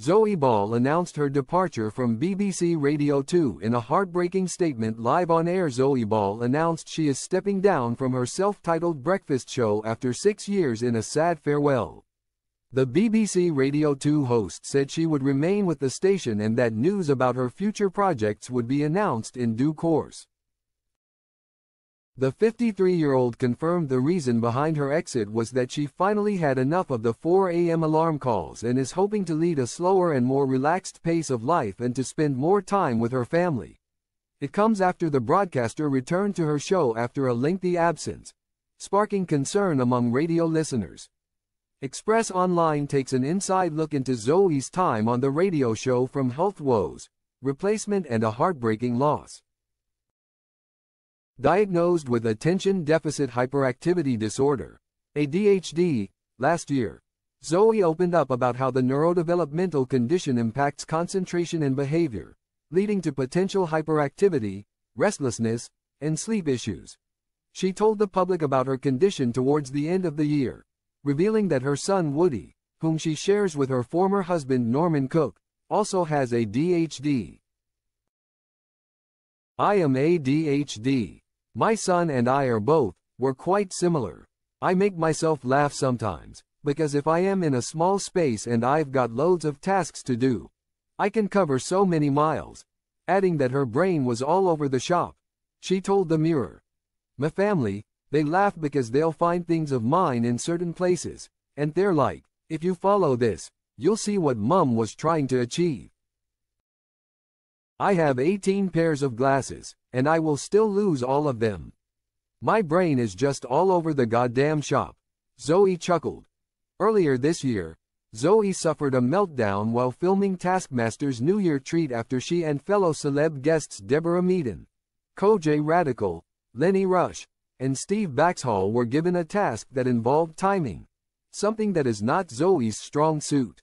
Zoe Ball announced her departure from BBC Radio 2 in a heartbreaking statement live on air. Zoe Ball announced she is stepping down from her self-titled breakfast show after six years in a sad farewell. The BBC Radio 2 host said she would remain with the station and that news about her future projects would be announced in due course. The 53-year-old confirmed the reason behind her exit was that she finally had enough of the 4 a.m. alarm calls and is hoping to lead a slower and more relaxed pace of life and to spend more time with her family. It comes after the broadcaster returned to her show after a lengthy absence, sparking concern among radio listeners. Express Online takes an inside look into Zoe's time on the radio show from health woes, replacement and a heartbreaking loss. Diagnosed with attention deficit hyperactivity disorder, ADHD, last year, Zoe opened up about how the neurodevelopmental condition impacts concentration and behavior, leading to potential hyperactivity, restlessness, and sleep issues. She told the public about her condition towards the end of the year, revealing that her son Woody, whom she shares with her former husband Norman Cook, also has ADHD. I am ADHD. My son and I are both, we're quite similar. I make myself laugh sometimes, because if I am in a small space and I've got loads of tasks to do, I can cover so many miles. Adding that her brain was all over the shop. She told the mirror. My family, they laugh because they'll find things of mine in certain places, and they're like, if you follow this, you'll see what mum was trying to achieve. I have 18 pairs of glasses, and I will still lose all of them. My brain is just all over the goddamn shop. Zoe chuckled. Earlier this year, Zoe suffered a meltdown while filming Taskmaster's New Year treat after she and fellow celeb guests Deborah Meaden, Kojey Radical, Lenny Rush, and Steve Backshall were given a task that involved timing, something that is not Zoe's strong suit.